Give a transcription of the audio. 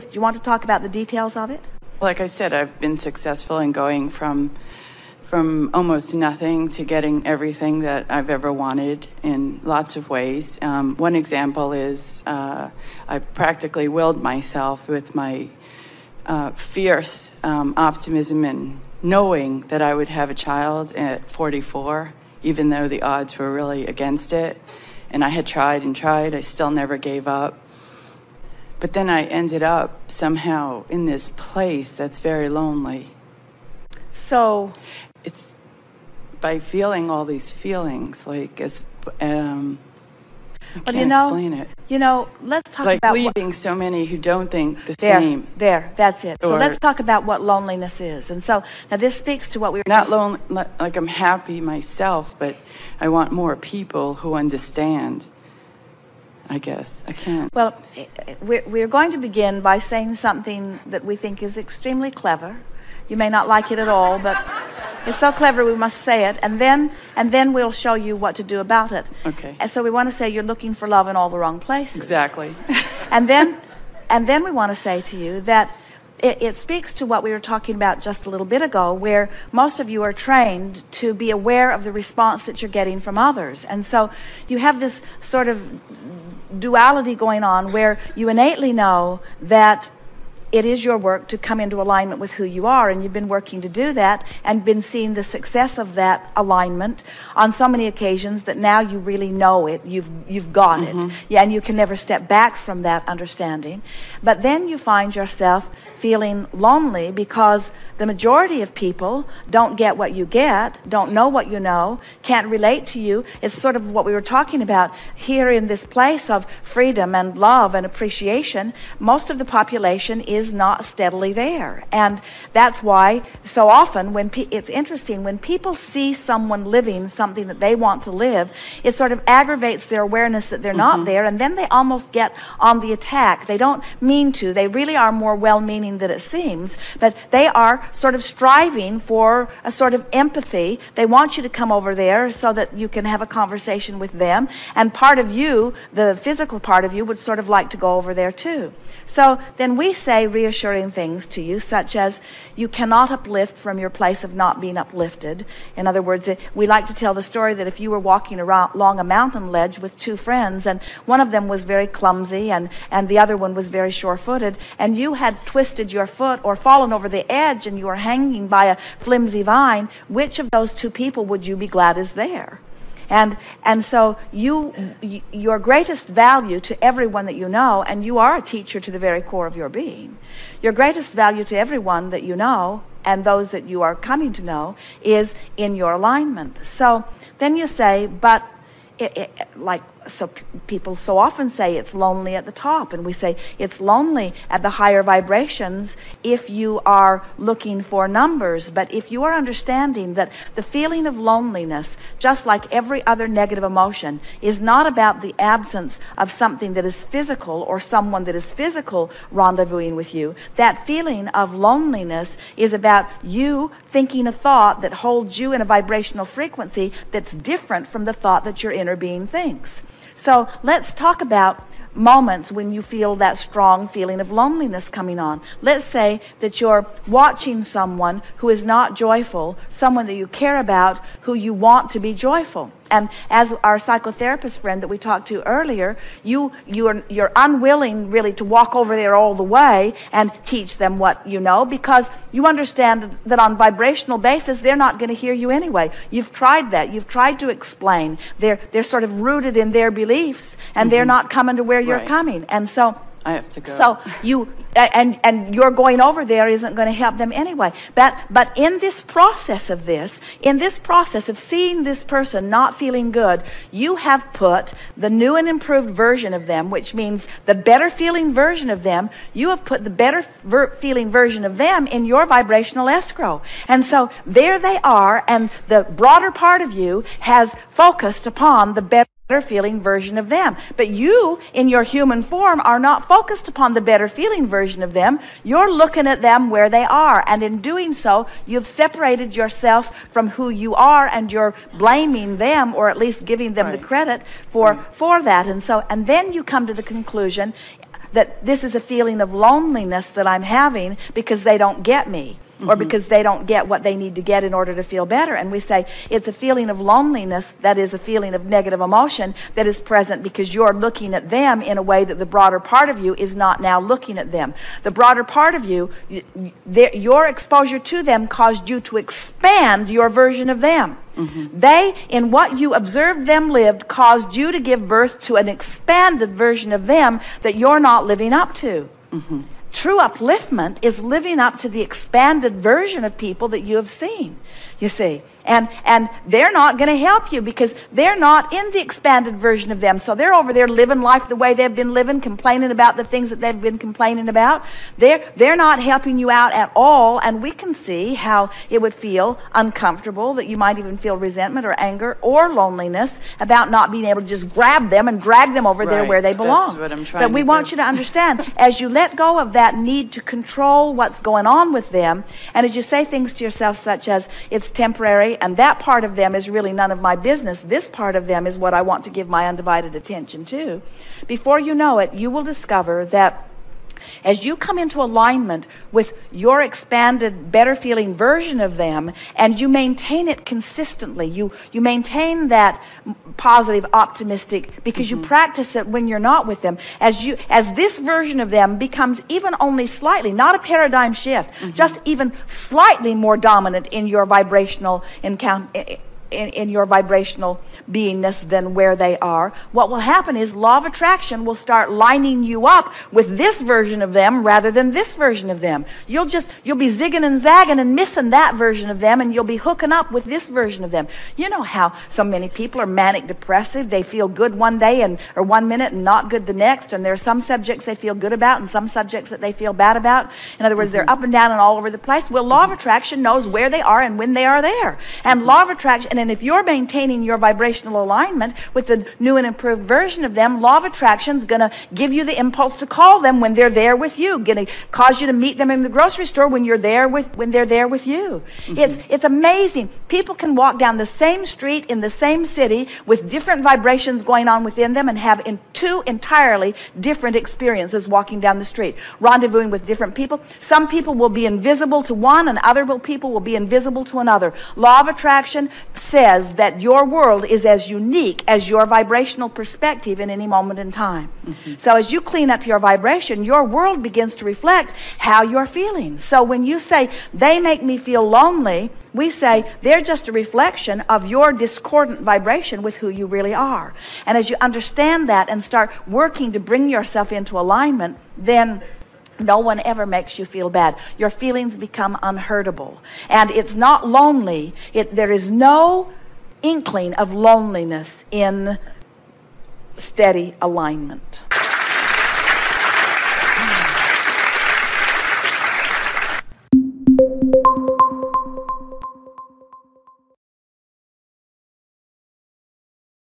Do you want to talk about the details of it? Like I said, I've been successful in going from from almost nothing to getting everything that I've ever wanted in lots of ways. Um, one example is uh, I practically willed myself with my uh, fierce um, optimism and knowing that I would have a child at 44, even though the odds were really against it. And I had tried and tried, I still never gave up. But then I ended up somehow in this place that's very lonely. So it's by feeling all these feelings, like as um, I can't you know, explain it. You know, let's talk Like about what, leaving so many who don't think the there, same. there. That's it. So Or- let's talk about what loneliness is. And so now this speaks to what we were Not lonely, like I'm happy myself, but I want more people who understand. I guess I can't. Well, we're, we're going to begin by saying something that we think is extremely clever. You may not like it at all, but it's so clever we must say it, and then and then we'll show you what to do about it. Okay. And so we want to say you're looking for love in all the wrong places. Exactly. and then and then we want to say to you that it, it speaks to what we were talking about just a little bit ago, where most of you are trained to be aware of the response that you're getting from others. And so you have this sort of duality going on where you innately know that it is your work to come into alignment with who you are, and you've been working to do that and been seeing the success of that alignment on so many occasions that now you really know it. You've you've got it, mm-hmm. yeah, and you can never step back from that understanding. But then you find yourself feeling lonely because the majority of people don't get what you get, don't know what you know, can't relate to you. It's sort of what we were talking about here in this place of freedom and love and appreciation. Most of the population is not steadily there. And that's why so often when pe- it's interesting when people see someone living something that they want to live, it sort of aggravates their awareness that they're not mm-hmm. there and then they almost get on the attack. They don't mean to. They really are more well-meaning than it seems, but they are sort of striving for a sort of empathy. They want you to come over there so that you can have a conversation with them. And part of you, the physical part of you, would sort of like to go over there too. So then we say reassuring things to you, such as you cannot uplift from your place of not being uplifted. In other words, we like to tell the story that if you were walking around, along a mountain ledge with two friends, and one of them was very clumsy and, and the other one was very sure footed, and you had twisted your foot or fallen over the edge and you were hanging by a flimsy vine, which of those two people would you be glad is there? And, and so you, your greatest value to everyone that you know, and you are a teacher to the very core of your being, your greatest value to everyone that you know and those that you are coming to know is in your alignment. So then you say, but it, it, like so people so often say it's lonely at the top and we say it's lonely at the higher vibrations if you are looking for numbers but if you are understanding that the feeling of loneliness just like every other negative emotion is not about the absence of something that is physical or someone that is physical rendezvousing with you that feeling of loneliness is about you thinking a thought that holds you in a vibrational frequency that's different from the thought that your inner being thinks. So let's talk about moments when you feel that strong feeling of loneliness coming on. Let's say that you're watching someone who is not joyful, someone that you care about, who you want to be joyful. And as our psychotherapist friend that we talked to earlier, you you're you're unwilling really to walk over there all the way and teach them what you know because you understand that on vibrational basis they're not going to hear you anyway. You've tried that. You've tried to explain. They're they're sort of rooted in their beliefs and they're mm-hmm. not coming to where you're Right. coming. And so I have to go. so you and and your going over there isn't going to help them anyway. But but in this process of this, in this process of seeing this person not feeling good, you have put the new and improved version of them, which means the better feeling version of them. You have put the better ver- feeling version of them in your vibrational escrow, and so there they are, and the broader part of you has focused upon the better better feeling version of them. But you, in your human form, are not focused upon the better feeling version of them. You're looking at them where they are. And in doing so, you've separated yourself from who you are and you're blaming them or at least giving them the credit for, for that. And so, and then you come to the conclusion that this is a feeling of loneliness that I'm having because they don't get me or Mm-hmm. because they don't get what they need to get in order to feel better. And we say it's a feeling of loneliness that is a feeling of negative emotion that is present because you're looking at them in a way that the broader part of you is not now looking at them. The broader part of you, y- y- their- your exposure to them caused you to expand your version of them. They, in what you observed them lived, caused you to give birth to an expanded version of them that you're not living up to. True upliftment is living up to the expanded version of people that you have seen, you see. And, and they're not going to help you because they're not in the expanded version of them. So they're over there living life the way they've been living, complaining about the things that they've been complaining about. They're, they're not helping you out at all. And we can see how it would feel uncomfortable, that you might even feel resentment or anger or loneliness about not being able to just grab them and drag them over there where they belong. what I'm trying but we want do. you to understand as you let go of that need to control what's going on with them, and as you say things to yourself such as, it's temporary, and that part of them is really none of my business, this part of them is what I want to give my undivided attention to, before you know it, you will discover that. As you come into alignment with your expanded, better feeling version of them, and you maintain it consistently, you, you maintain that positive, optimistic, because you mm-hmm. practice it when you're not with them. As you, as this version of them becomes even only slightly, not a paradigm shift, mm-hmm. just even slightly more dominant in your vibrational encounter in, in your vibrational beingness than where they are, what will happen is law of attraction will start lining you up with this version of them rather than this version of them. You'll just, you'll be zigging and zagging and missing that version of them and you'll be hooking up with this version of them. You know how so many people are manic depressive. They feel good one day and, or one minute and not good the next. And there are some subjects they feel good about and some subjects that they feel bad about. In other words, they're mm-hmm. up and down and all over the place. Well, law of attraction knows where they are and when they are there. And law of attraction, and if you're maintaining your vibrational alignment with the new and improved version of them, law of attraction is going to give you the impulse to call them when they're there with you. Going to cause you to meet them in the grocery store when you're there with when they're there with you. Mm-hmm. It's it's amazing. People can walk down the same street in the same city with different vibrations going on within them and have in two entirely different experiences walking down the street, rendezvousing with different people. Some people will be invisible to one, and other people will be invisible to another. Law of attraction says that your world is as unique as your vibrational perspective in any moment in time. Mm-hmm. So as you clean up your vibration, your world begins to reflect how you're feeling. So when you say they make me feel lonely, we say they're just a reflection of your discordant vibration with who you really are. And as you understand that and start working to bring yourself into alignment, then no one ever makes you feel bad. Your feelings become unhurtable. And it's not lonely. It, there is no inkling of loneliness in steady alignment.